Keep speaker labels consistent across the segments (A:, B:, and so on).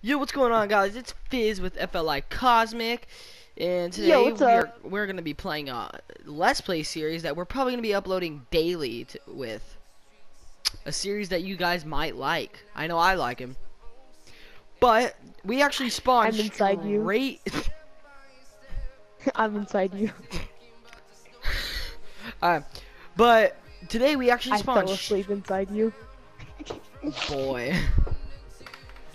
A: Yo, what's going on, guys? It's Fizz with FLI Cosmic, and today
B: Yo,
A: we're we're gonna be playing a Let's Play series that we're probably gonna be uploading daily to, with a series that you guys might like. I know I like him, but we actually spawned
B: I'm inside you.
A: straight.
B: I'm inside you.
A: uh, but today we actually spawned...
B: I
A: fell
B: asleep inside you.
A: boy.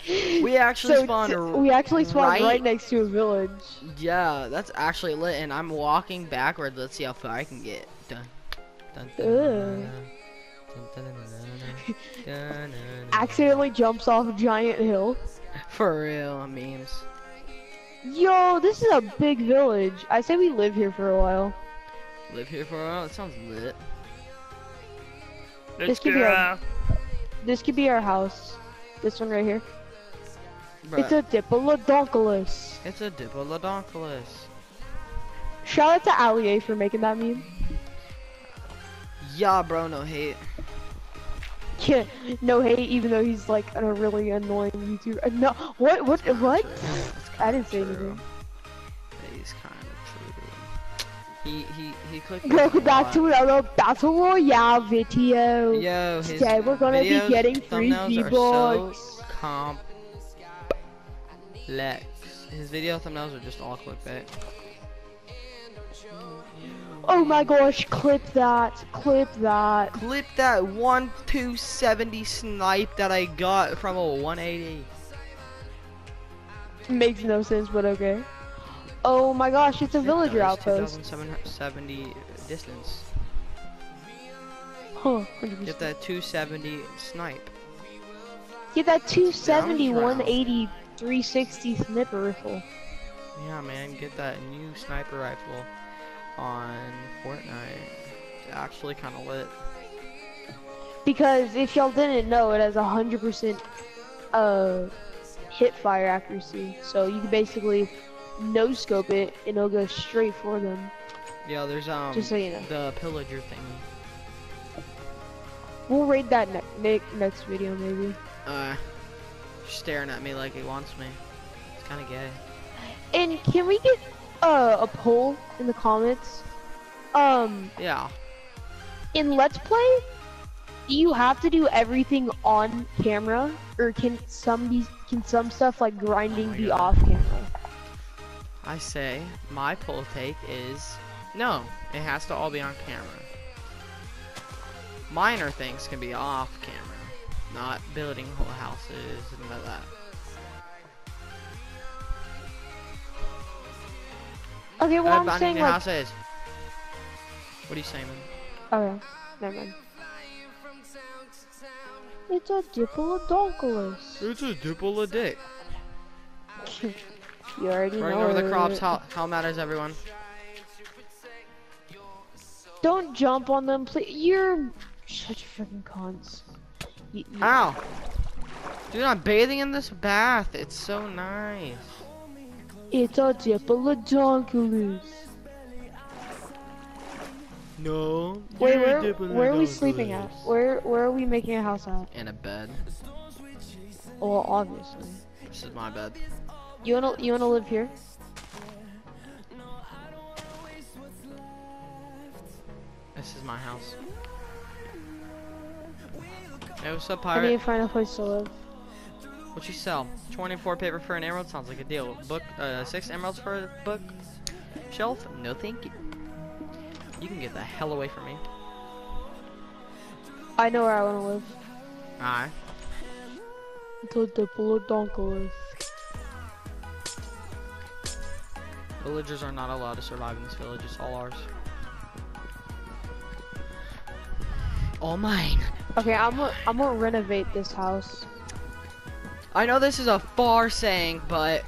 A: We actually
B: So
A: spawned.
B: we actually spawned right,
A: right
B: next to a village.
A: Yeah, that's actually lit, and I'm walking backwards. Let's see how far I can get. Dun, dun, dun.
B: Accidentally jumps off a giant hill.
A: For real, memes.
B: Yo, this is a big village. I say we live here for a while.
A: Live here for a while. It sounds lit.
B: This could be our, this could be our house. This one right here. It's a Diplodocus.
A: it's a Diplodocus.
B: Shout out to Ali A for making that meme.
A: Yeah, bro, no hate.
B: Yeah, no hate, even though he's like a really annoying YouTuber. Uh, no, what, what, what?
A: That's
B: I didn't say
A: true.
B: anything.
A: He's kind of true. He he he clicked.
B: Welcome back to another Battle Royale video.
A: Yo,
B: Today we're gonna be getting free V-Bucks.
A: so complex. His video thumbnails are just all clickbait.
B: Oh my gosh, clip that, clip that.
A: Clip that one 270 snipe that I got from a 180.
B: Makes no sense, but okay. Oh my gosh, it's a villager outpost.
A: 2770 distance.
B: Huh,
A: Get that 270 snipe.
B: Get that 270, 180, 360 sniper rifle.
A: Yeah, man, get that new sniper rifle on Fortnite. It's actually kind of lit.
B: Because if y'all didn't know, it has 100% uh, hip fire accuracy. So you can basically no scope it and it'll go straight for them.
A: Yeah, there's um
B: Just so you know.
A: the pillager thingy.
B: We'll raid that ne ne next video maybe.
A: Uh, staring at me like he wants me. It's kind of gay.
B: And can we get uh, a poll in the comments? Um,
A: Yeah.
B: in Let's Play, do you have to do everything on camera, or can some be, can some stuff like grinding
A: my
B: be
A: God.
B: off camera?
A: I say my poll take is no. It has to all be on camera. Minor things can be off camera, not building whole houses and all that.
B: Okay, well
A: Uh,
B: I'm saying like,
A: houses. What are you saying? man?
B: okay, never mind. It's a Diplodocus.
A: It's a dipple a dick.
B: you already
A: Running
B: know
A: over the crops. How how matters everyone?
B: Don't jump on them, please. You're such a freaking cons. You, you-
A: Ow! Dude, I'm bathing in this bath. It's so nice.
B: It's a Diplodocus.
A: No.
B: Wait,
A: you're
B: where,
A: Diplodocus.
B: where are we sleeping at? Where where are we making a house at?
A: In a bed.
B: Well, obviously.
A: This is my bed.
B: You wanna you wanna live here?
A: This is my house. Hey, what's up,
B: I need
A: pirate?
B: to find a place to live.
A: What you sell? 24 paper for an emerald? Sounds like a deal. Book, uh, 6 emeralds for a book? Shelf? No thank you. You can get the hell away from me.
B: I know where I wanna live.
A: Alright.
B: A Diplodocus.
A: Villagers are not allowed to survive in this village. It's all ours. All mine.
B: Okay, I'm gonna I'm gonna renovate this house.
A: I know this is a far saying, but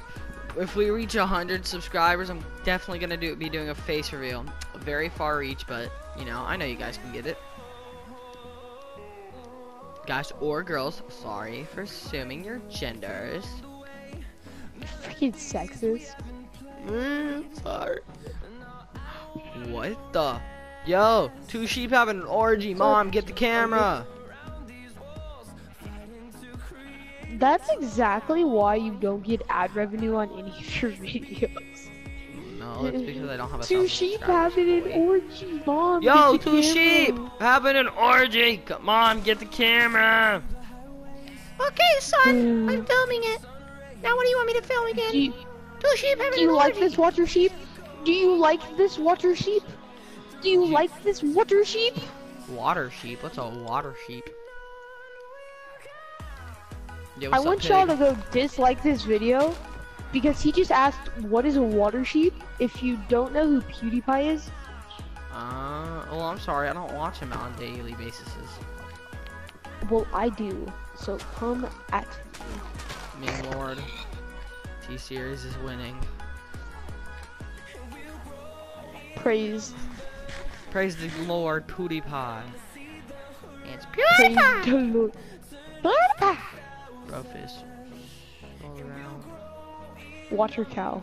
A: if we reach 100 subscribers, I'm definitely gonna do be doing a face reveal. Very far reach, but you know, I know you guys can get it. Guys or girls, sorry for assuming your genders.
B: Freaking sexist.
A: Mm, sorry. What the? Yo, two sheep having an orgy. Mom, get the camera.
B: That's exactly why you don't get ad revenue on any of your videos.
A: No, it's because I don't have a
B: Two sheep having an orgy, mom.
A: Yo,
B: get the
A: two sheep having an orgy. Come on, get the camera. Okay, son, mm. I'm filming it. Now, what do you want me to film again?
B: Do you,
A: Two sheep having
B: do you like this water sheep? Do you like this water sheep? Do you like this water sheep?
A: Water sheep? What's a water sheep? Yo,
B: I want y'all to go dislike this video because he just asked what is a water sheep. If you don't know who PewDiePie is,
A: Uh, well, I'm sorry, I don't watch him on daily basis.
B: well I do. So come at me.
A: Me lord, T series is winning.
B: Praise.
A: Praise the Lord, PewDiePie. It's
B: Praise
A: PewDiePie.
B: the Lord.
A: Fish. All around.
B: Water cow.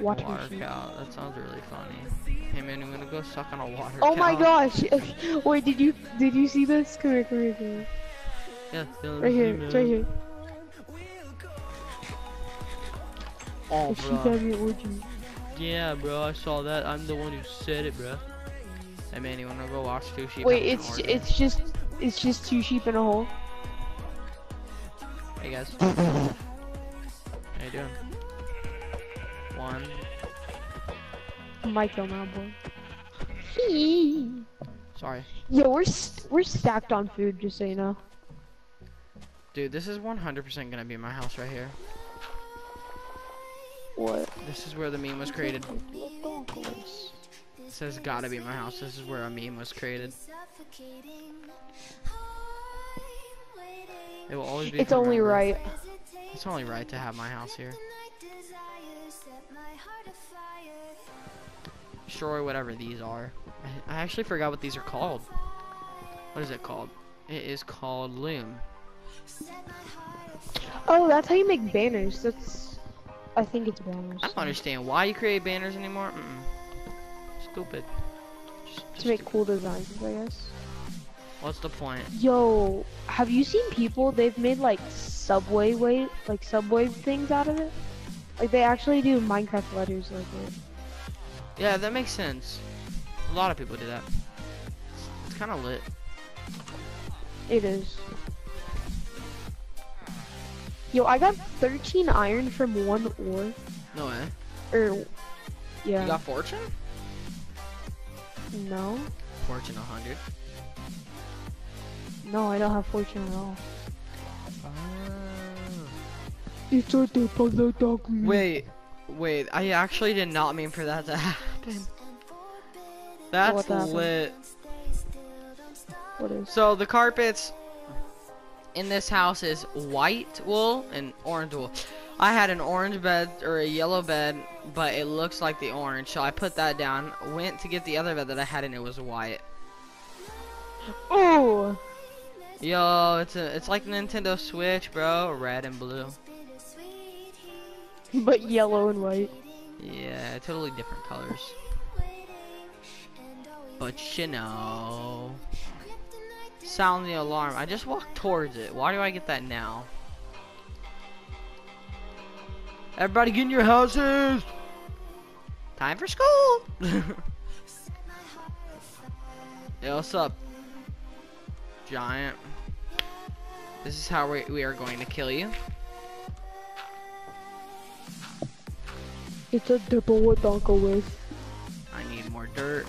B: Water,
A: Water cow. That sounds really funny. Hey man, I'm gonna go suck on a water
B: Oh
A: cow.
B: my gosh! Wait, did you did you see this? Come here, come here, come here.
A: Yeah,
B: Right here, it's right here.
A: Oh, bro.
B: having an orgy.
A: Yeah, bro, I saw that. I'm the one who said it, bro. Hey man, you wanna go watch two sheep?
B: Wait, it's it's just it's just two sheep in a hole.
A: Hey guys. How you doing? One.
B: My kill now, boy.
A: Sorry.
B: Yo, we're st we're stacked on food, just so you know.
A: Dude, this is 100% gonna be my house right here.
B: What?
A: This is where the meme was created. It says gotta be my house. This is where a meme was created. It will always be.
B: It's only right.
A: It's only right to have my house here. Destroy whatever these are. I, actually forgot what these are called. What is it called? It is called Loom.
B: Oh, that's how you make banners. That's. I think it's banners.
A: I don't understand why you create banners anymore. Mm-mm. Stupid. Just,
B: To
A: just
B: make cool designs, I guess.
A: What's the point?
B: Yo, have you seen people? They've made like subway way, like subway things out of it. Like they actually do Minecraft letters like it.
A: Yeah, that makes sense. A lot of people do that. It's kind of lit.
B: It is. Yo, I got 13 iron from one ore.
A: No way.
B: Or, yeah.
A: You got fortune?
B: no,
A: Fortune 100.
B: No, I don't have fortune at all.
A: Ah.
B: It's a tip of the dog.
A: Wait, wait. I actually did not mean for that to happen. That's
B: What happened?
A: lit.
B: What is?
A: So the carpets in this house is white wool and orange wool. I had an orange bed or a yellow bed, but it looks like the orange, so I put that down. Went to get the other bed that I had, and it was white.
B: Oh,
A: Yo, it's a, it's like Nintendo Switch, bro. Red and blue.
B: but yellow and white.
A: Yeah, totally different colors. But you know, sound the alarm. I just walked towards it. Why do I get that now? Everybody get in your houses. Time for school. Yo, what's up, giant? This is how we, we are going to kill you.
B: It's a dipple with Uncle with.
A: I need more dirt.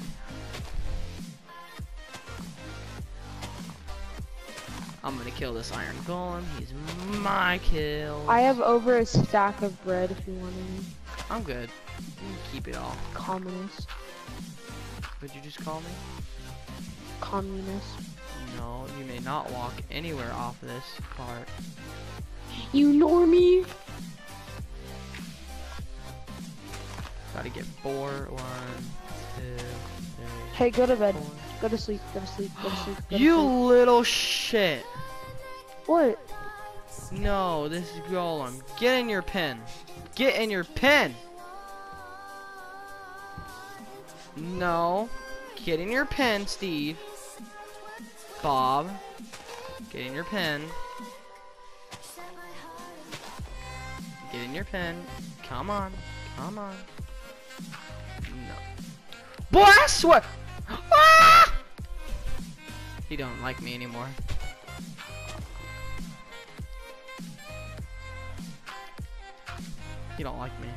A: I'm gonna kill this iron golem. He's my kill.
B: I have over a stack of bread if you want any.
A: I'm good. You can keep it all.
B: Communist.
A: Would you just call me?
B: Communist.
A: No, you may not walk anywhere off this part.
B: You normie.
A: Gotta get four. One, two, three.
B: Hey, go to bed.
A: four.
B: Go to sleep. Go to sleep. Go to sleep. Go to
A: You
B: sleep.
A: little shit.
B: What?
A: No, this is Golem. Get in your pen. Get in your pen. No. Get in your pen, Steve. Bob. Get in your pen. Get in your pen. Come on. Come on. No. Boy, I swear. Ah! He don't like me anymore. He don't like me.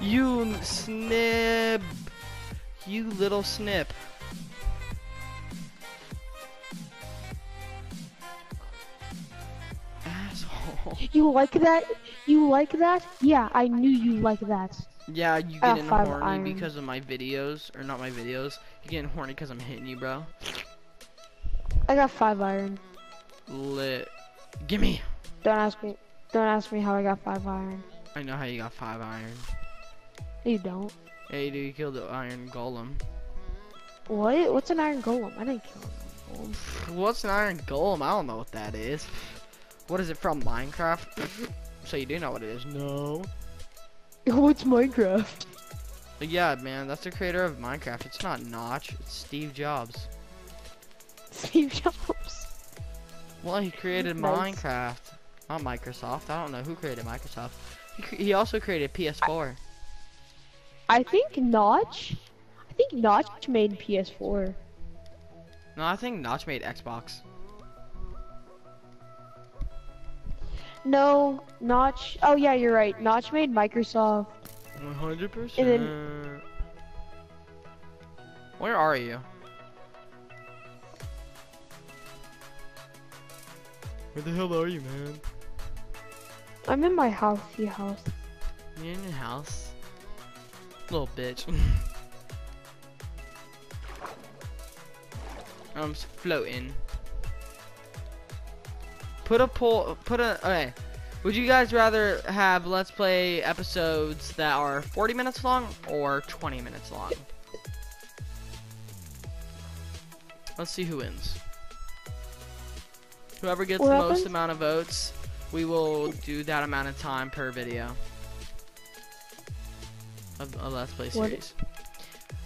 A: You snip. You little snip. Asshole.
B: You like that? You like that? Yeah, I knew you like that.
A: Yeah, you getting horny
B: iron.
A: because of my videos, or not my videos. You getting horny because I'm hitting you, bro.
B: I got five iron.
A: Lit. Gimme.
B: Don't ask me. Don't ask me how I got five iron.
A: I know how you got five iron.
B: You don't.
A: Hey, dude, you kill the iron golem.
B: What? What's an iron golem? I didn't kill an iron golem.
A: What's an iron golem? I don't know what that is. What is it from Minecraft? so you do know what it is? No.
B: What's Minecraft?
A: But yeah, man, that's the creator of Minecraft. It's not Notch. It's Steve Jobs.
B: Steve Jobs.
A: Well, he created
B: Nice.
A: Minecraft, not Microsoft. I don't know who created Microsoft. He, cre- he also created PS4.
B: I think Notch. I think Notch made PS4.
A: No, I think Notch made Xbox.
B: No, Notch. Oh yeah, you're right. Notch made Microsoft.
A: 100%.
B: And
A: Where are you? Where the hell are you, man?
B: I'm in my house. Your house.
A: You in your house? Little bitch. I'm floating. Put a poll. Put a. Okay. Would you guys rather have Let's Play episodes that are 40 minutes long or 20 minutes long? Let's see who wins. Whoever gets the most amount of votes, we will do that amount of time per video. Of a Let's Play
B: What-
A: series.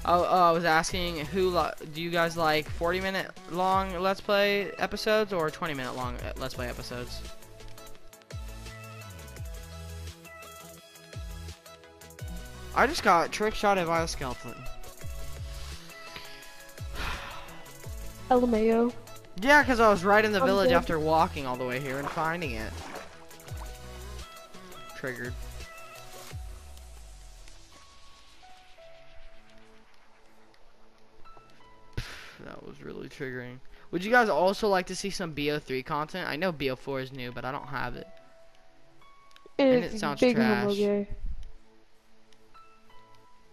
A: Oh, oh, I was asking who do you guys like 40 minute long Let's Play episodes or 20 minute long Let's Play episodes? I just got trick shotted by a skeleton.
B: LMAO.
A: Yeah, because I was right in the
B: I'm
A: village
B: dead.
A: after walking all the way here and finding it. Triggered. Really triggering. Would you guys also like to see some BO3 content? I know BO4 is new, but I don't have it. And it sounds trash.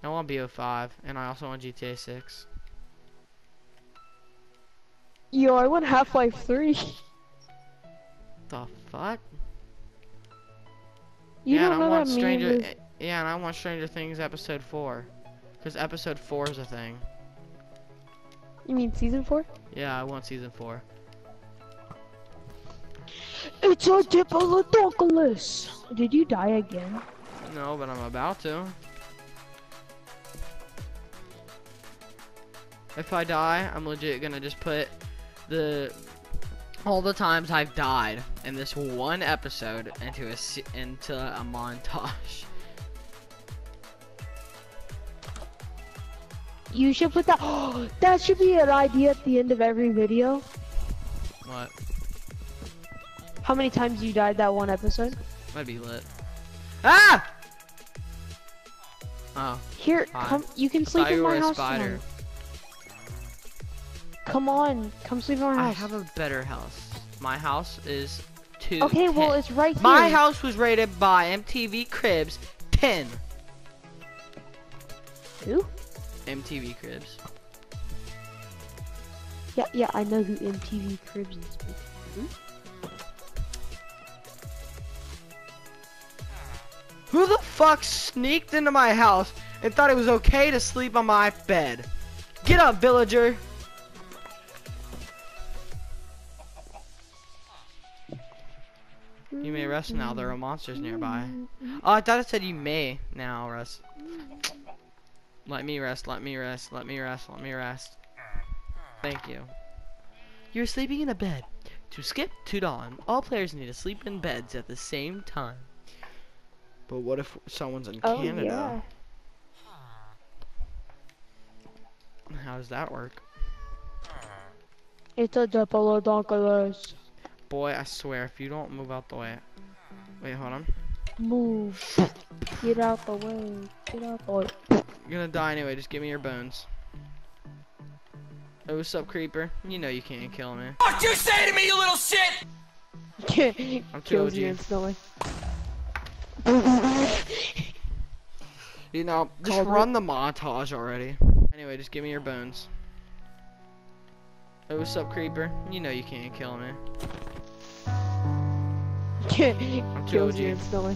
A: I want BO5, and I also want GTA 6.
B: Yo, I want Half-Life 3.
A: The fuck?
B: You
A: yeah, and I want Stranger.
B: is-
A: Yeah, and I want Stranger Things episode four, because episode four is a thing.
B: You mean season 4?
A: Yeah, I want season four.
B: It's a Diplodocus! Did you die again?
A: No, but I'm about to. If I die, I'm legit gonna just put the all the times I've died in this one episode into a into a montage.
B: You should put that. that should be an idea at the end of every video.
A: What?
B: How many times you died that one episode?
A: That'd be lit. Ah! Oh,
B: Here,
A: Hi.
B: come. You can
A: thought
B: sleep in my
A: a
B: house
A: spider.
B: tonight. Come on, come sleep in my house.
A: I have a better house. My house is two.
B: okay, well it's right here.
A: My house was rated by MTV Cribs 10.
B: Who?
A: MTV Cribs.
B: Yeah, yeah, I know who MTV Cribs is.
A: Who the fuck sneaked into my house and thought it was okay to sleep on my bed? Get up, villager. You may rest now. There are monsters nearby. Oh, I thought it said you may now rest. Let me rest. Let me rest. Let me rest. Let me rest. Thank you. You're sleeping in a bed. To skip to dawn, all players need to sleep in beds at the same time. But what if someone's in
B: Oh
A: Canada? How does that work?
B: It's a double Diplodocus.
A: Boy, I swear, if you don't move out the way. Wait, hold on.
B: Move. Get out the way. Get out the way.
A: You're gonna die anyway, just give me your bones. Oh, what's up, creeper? You know you can't kill me.
C: What you say to me, you little shit?
A: I'm too
B: Kills you instantly.
A: You know, just
B: Called it.
A: run the montage already. Anyway, just give me your bones. Oh, what's up, creeper? You know you can't kill me. I'm too
B: Kills
A: OG.
B: you instantly.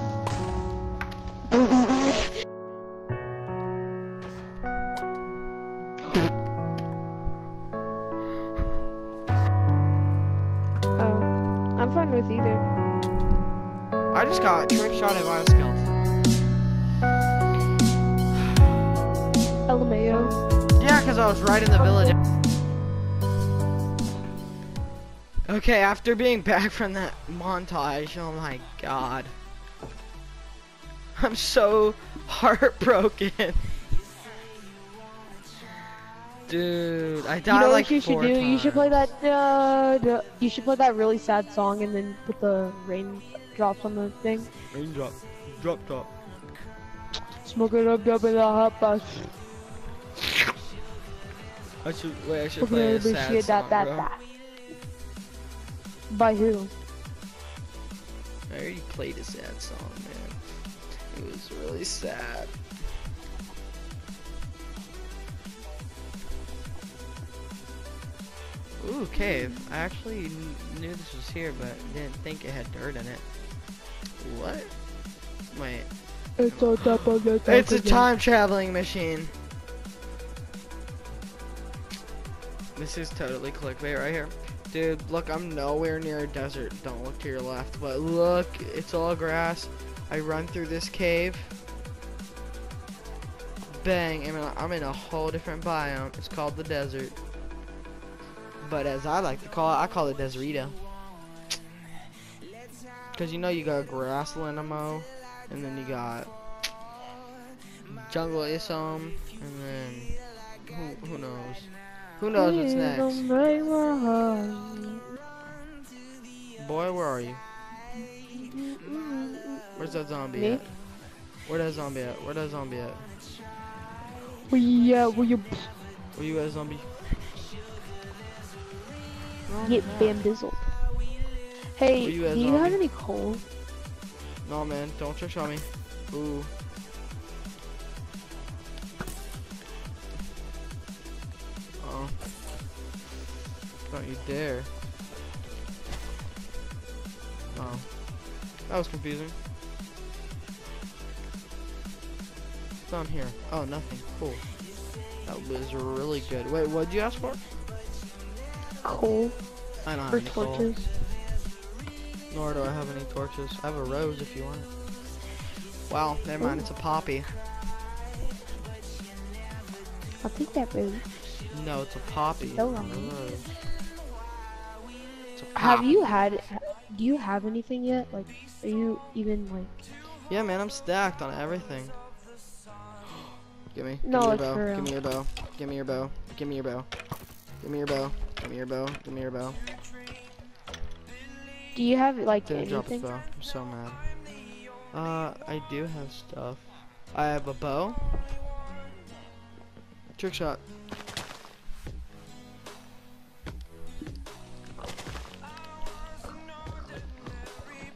A: I just got trick shotted by a skeleton.
B: LMAO.
A: Yeah, because I was right in the village. Okay, after being back from that montage, oh my god. I'm so heartbroken. Dude, I died
B: You know
A: like
B: what you should do? You should play that. Uh, you should play that really sad song and then put the rain drops on the thing.
A: Raindrop. Drop top.
B: Smoke it up, drop it hot box.
A: I should wait. I should
B: Smoke
A: play a
B: it up,
A: sad
B: shit,
A: song,
B: that, that,
A: bro.
B: that. By who?
A: I already played a sad song, man. It was really sad. Ooh, cave. I actually kn- knew this was here, but didn't think it had dirt in it. What? Wait.
B: It's on top of the
A: It's a time traveling machine. This is totally clickbait right here. Dude, look, I'm nowhere near a desert. Don't look to your left. But look, it's all grass. I run through this cave. Bang, I'm in a, I'm in a whole different biome. It's called the desert. But as I like to call it, I call it Deserito. Because you know you got to and then you got jungle isom, and then who, who knows? Who knows what's next? Boy, where are you? Where's that zombie
B: Me?
A: at? Where that zombie at? Where that zombie at?
B: Yeah, will you
A: Where you at, zombie? No,
B: get bambizzled? Hey,
A: Where you at,
B: do you have any coal?
A: No, man, don't trick shot me. Ooh. Oh. Don't you dare. Oh. That was confusing. What's down here? Oh, nothing. Cool. That was really good. Wait, what'd you ask for?
B: Coal
A: I don't have
B: or
A: any coal. Nor do I have any torches. I have a rose if you want it. Wow, never mind, it's a poppy.
B: I'll take that, baby.
A: No, it's a poppy.
B: No,
A: not a
B: not.
A: rose. It's a
B: Have you had? Do you have anything yet? Like, are you even like?
A: Yeah, man, I'm stacked on everything. Give me.
B: No,
A: give me
B: it's
A: your bow. Give me your bow. Give me your bow. Give me your bow. Give me your bow. Give me your bow. Give me your bow.
B: Do you have like
A: Didn't drop
B: anything?
A: bow. I'm so mad. Uh, I do have stuff. I have a bow. Trick shot.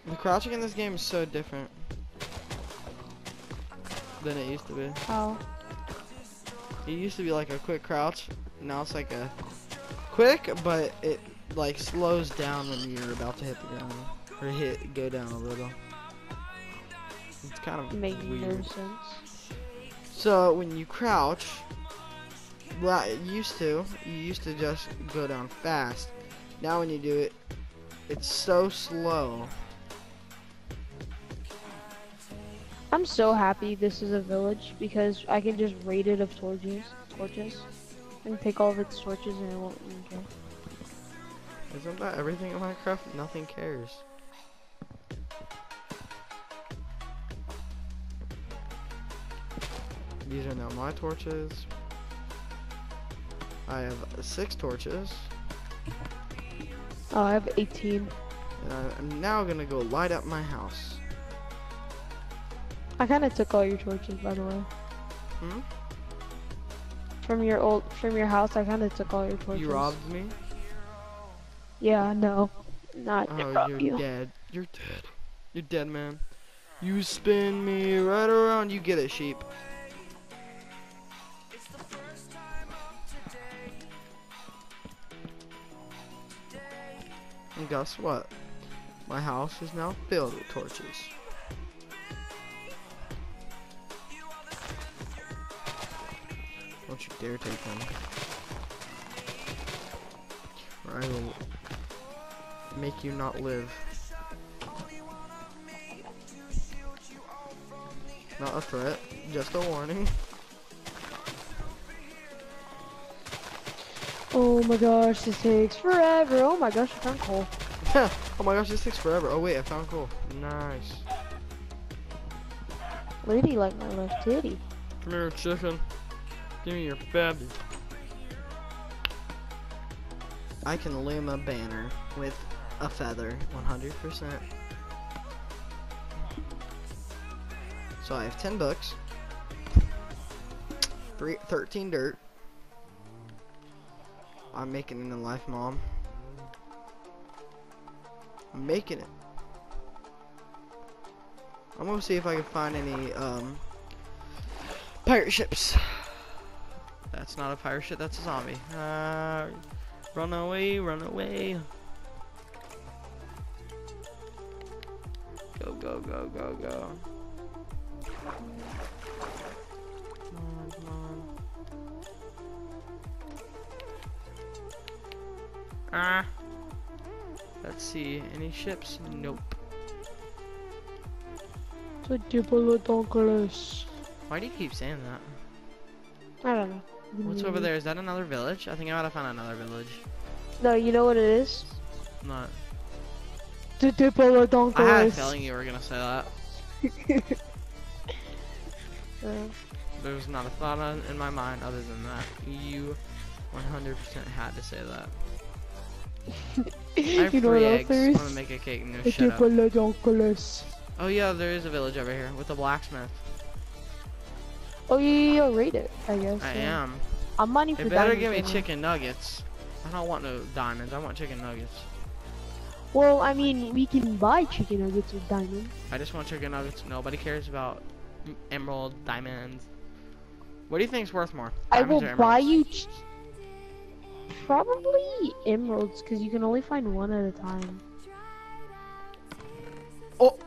A: The crouching in this game is so different than it used to be.
B: How?
A: It used to be like a quick crouch. Now it's like a quick, but it like slows down when you're about to hit the ground or hit go down a little. It's kind of
B: Makes no
A: weird.
B: sense.
A: So when you crouch, well, it used to, you used to just go down fast. Now when you do it, it's so slow.
B: I'm so happy this is a village because I can just raid it of torches, torches, and pick all of its torches and it won't even care.
A: Isn't that everything in Minecraft? Nothing cares. These are now my torches. I have six torches.
B: Oh, I have 18.
A: And I'm now gonna go light up my house.
B: I kind of took all your torches, by the way.
A: Hmm?
B: From your old, from your house, I kind of took all your torches.
A: You robbed me?
B: Yeah, no, not
A: Oh,
B: rob
A: you're
B: you.
A: dead. You're dead. You're dead, man. You spin me right around. You get it, sheep. And guess what? My house is now filled with torches. Don't you dare take them. Or I will make you not live. Not a threat, just a warning.
B: Oh my gosh, this takes forever. Oh my gosh, I found coal.
A: oh my gosh, this takes forever. Oh wait, I found coal. Nice.
B: Lady like my left titty.
A: Come here, chicken. Give me your baby. I can loom a banner with a feather, 100%. So I have 10 books, three, 13 dirt. I'm making it in life, mom. I'm making it. I'm gonna see if I can find any um, pirate ships. That's not a pirate ship, that's a zombie. Uh, run away, run away. Go, go, go, go, go. Come on, come on. Ah. Let's see, any ships? Nope.
B: The Diplodocus.
A: Why do you keep saying that?
B: I don't know.
A: What's over there? Is that another village? I think I might have found another village.
B: No, you know what it is?
A: Not.
B: The.
A: I had a feeling you were gonna say that.
B: Uh,
A: There's not a thought on, in my mind other than that. You 100% had to say that. I have
B: you know
A: three eggs. I'm gonna make a cake. No,
B: The
A: shut up.
B: Diplodocus.
A: Oh yeah, there is a village over here with a blacksmith.
B: Oh yeah, yeah, yeah, rate it. I guess.
A: I
B: yeah.
A: am.
B: I'm mining for
A: They better give me chicken nuggets. I don't want no diamonds. I want chicken nuggets.
B: Well, I mean, we can buy chicken nuggets with diamonds.
A: I just want chicken nuggets. Nobody cares about emerald diamonds. What do you think's worth more?
B: I will buy you ch- probably emeralds because you can only find one at a time.
A: Oh.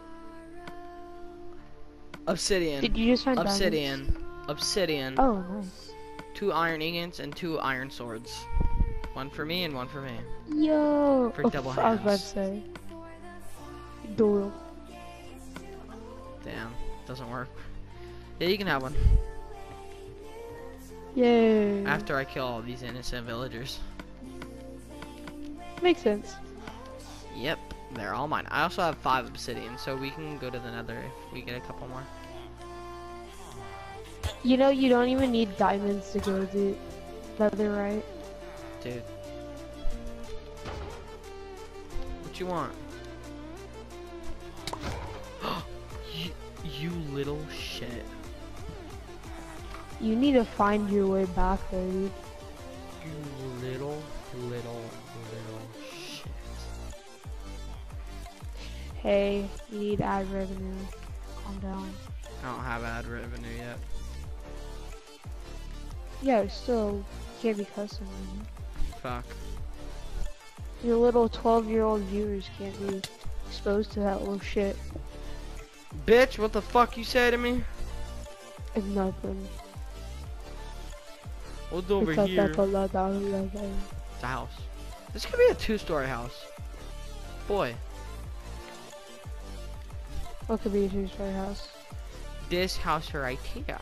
A: Obsidian.
B: Did you just find diamonds?
A: Obsidian. Obsidian.
B: Oh, nice.
A: Two iron ingots and two iron swords. One for me and one for me.
B: Yo.
A: For double
B: I was about to say. Dual.
A: Damn, doesn't work. Yeah, you can have one.
B: Yay.
A: After I kill all these innocent villagers.
B: Makes sense.
A: Yep, they're all mine. I also have five obsidian, so we can go to the nether if we get a couple more.
B: You know, you don't even need diamonds to go to nether, right?
A: Dude. What you want? you, you little shit.
B: You need to find your way back there, dude.
A: You little, little, little shit.
B: Hey, you need ad revenue. Calm down.
A: I don't have ad revenue yet.
B: Yeah, still, can't be cussing.
A: Fuck.
B: Your little 12 year old viewers can't be exposed to that little shit.
A: Bitch, what the fuck you say to me?
B: It's nothing.
A: What's over
B: It's
A: here?
B: like that, like that, like that.
A: It's a house. This could be a two-story house. Boy,
B: What could be a two story house?
A: this house right here.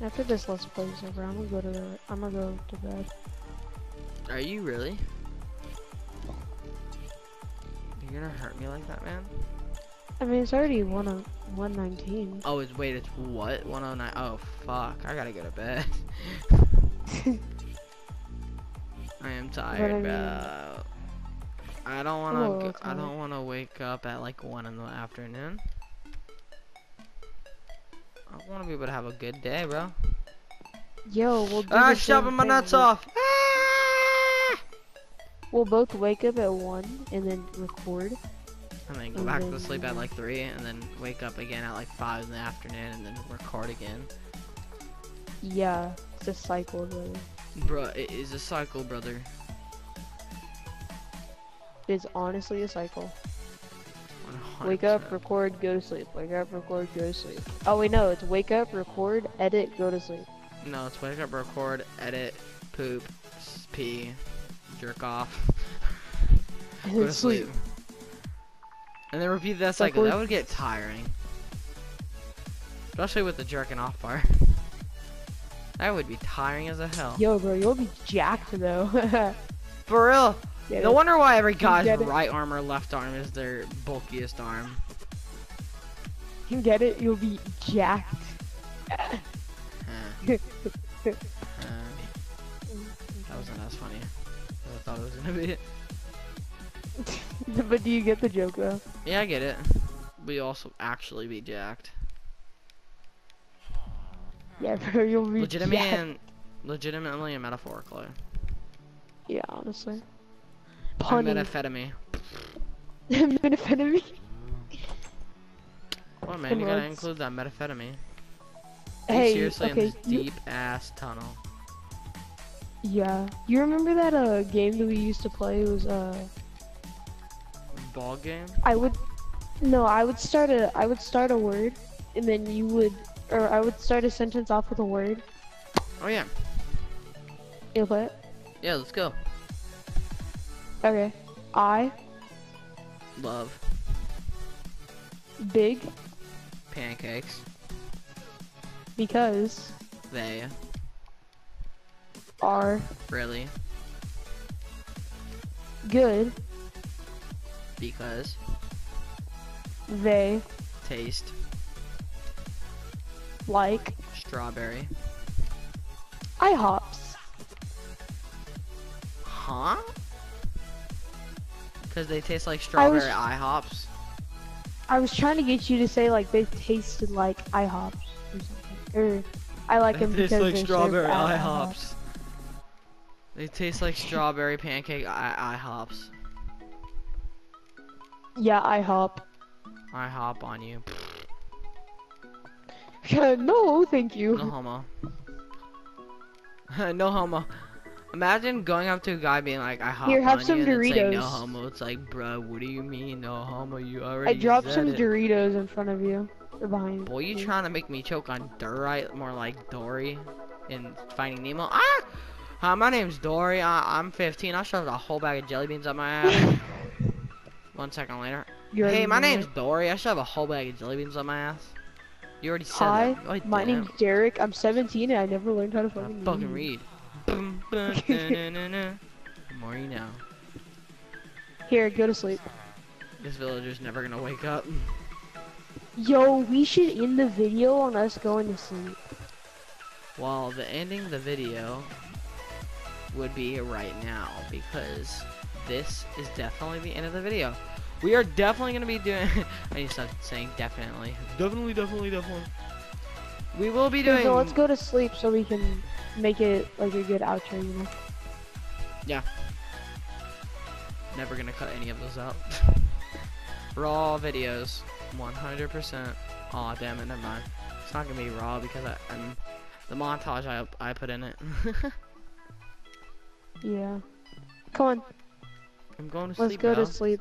B: After this let's play is over, I'm gonna go to the, I'm gonna go to bed.
A: Are you really? You're gonna hurt me like that, man?
B: I mean, it's already one 119.
A: Oh, it's wait, it's what? 109. Oh, fuck. I gotta go to bed. I am tired,
B: mean-
A: bro. I don't wanna. Go, I don't wanna wake up at like one in the afternoon. I wanna be able to have a good day, bro.
B: Yo, we'll do
A: Ah,
B: the
A: shoving my nuts off. Ah!
B: We'll both wake up at 1 and then record.
A: And then go
B: And
A: back to sleep at like three, and then wake up again at like five in the afternoon, and then record again.
B: Yeah, it's a cycle, brother.
A: Bruh, it is a cycle, brother.
B: It's honestly a cycle.
A: 100%.
B: Wake up, record, go to sleep. Wake up, record, go to sleep. Oh wait, no, it's wake up, record, edit, go to sleep.
A: No, it's wake up, record, edit, poop, pee, jerk off, go to
B: sleep.
A: sleep. And then repeat that cycle. That would get tiring. Especially with the jerking off part. That would be tiring as a hell.
B: Yo, bro, you'll be jacked though.
A: For real.
B: Get
A: No
B: it?
A: wonder why every guy's right arm or left arm is their bulkiest arm.
B: You can get it? You'll be jacked.
A: That wasn't as funny as I thought it was gonna be.
B: but do you get the joke though?
A: Yeah, I get it. We also actually be jacked.
B: Yeah, bro, you'll be
A: Legitimately
B: jacked.
A: and legitimately and metaphorically.
B: Yeah, honestly. Punny.
A: methamphetamine.
B: Methamphetamine.
A: Well, man, you gotta include that methamphetamine. Be
B: Hey,
A: seriously
B: okay,
A: in this
B: you-
A: deep ass tunnel.
B: Yeah. You remember that uh game that we used to play? It was uh
A: Ball game?
B: I would no, I would start a I would start a word and then you would or I would start a sentence off with a word.
A: Oh yeah.
B: You'll play it?
A: Yeah, let's go.
B: Okay. I
A: Love
B: big
A: pancakes.
B: because
A: They
B: are
A: really
B: good.
A: because
B: They
A: taste
B: like
A: strawberry.
B: IHOPs.
A: Huh? Because they taste like strawberry IHOPs.
B: I was trying to get you to say like they tasted like IHOPs or something. Or I like them
A: They
B: because
A: taste like
B: they're
A: strawberry
B: at
A: IHOPs. They taste like strawberry pancake I IHOPs.
B: Yeah, IHOP.
A: I hop on you.
B: no, thank you.
A: No homo. no homo. Imagine going up to a guy being like, I hop
B: Here, have
A: on
B: some
A: you, then saying no homo. It's like, bro, what do you mean no homo? You already
B: I dropped some
A: it.
B: Doritos in front of you. Or behind
A: Boy, you trying to make me choke on Durite more like Dory in Finding Nemo? Ah! Hi, my name's Dory. I I'm 15. I shoved a whole bag of jelly beans up my ass. One second later.
B: You already
A: hey, my name's. Dory. I shove a whole bag of jelly beans up my ass. You already said
B: Hi,
A: that. Oh,
B: my
A: didn't.
B: name's Derek. I'm 17 and I never learned how to
A: I
B: fucking,
A: fucking read. Boom, boom, na-na-na-na. The more you know.
B: Here, go to sleep.
A: This villager's never gonna wake up.
B: Yo, we should end the video on us going to sleep.
A: Well, the ending of the video would be right now because this is definitely the end of the video. We are definitely gonna be doing. I need to stop saying definitely. Definitely, definitely, definitely. We will be doing.
B: So let's go to sleep so we can make it like a good outro, you know? Yeah.
A: Never gonna cut any of those out. raw videos, 100%. Aw, damn it, never mind. It's not gonna be raw because I, I'm the montage I I put in it.
B: Yeah. Come on,
A: I'm going to sleep.
B: let's go
A: now.
B: to sleep.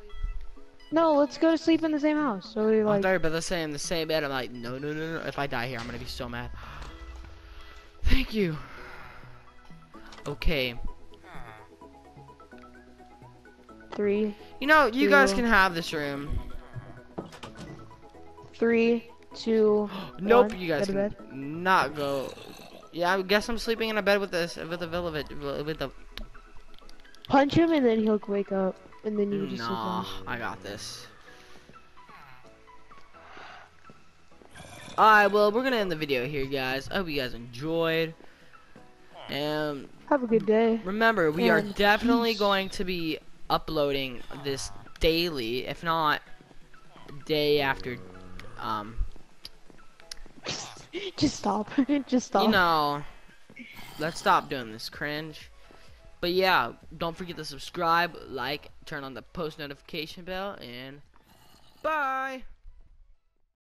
B: No, let's go to sleep in the same house. So we like.
A: I'm tired, but let's say in the same bed. I'm like, no, no, no, no. If I die here, I'm gonna be so mad. Thank you. Okay.
B: three,
A: You know, you guys can have this room.
B: three, two.
A: Nope,
B: One,
A: you guys can not go Yeah, I guess I'm sleeping in a bed with this with the villa with the.
B: Punch him and then he'll wake up, and then you just.
A: Nah, I got this. Alright, well, we're gonna end the video here, guys. I hope you guys enjoyed. And
B: have a good day.
A: Remember, we are definitely
B: peace.
A: going to be uploading this daily, if not day after. Um,
B: just stop. just stop.
A: you know, let's stop doing this cringe. But yeah, don't forget to subscribe, like, turn on the post notification bell, and bye.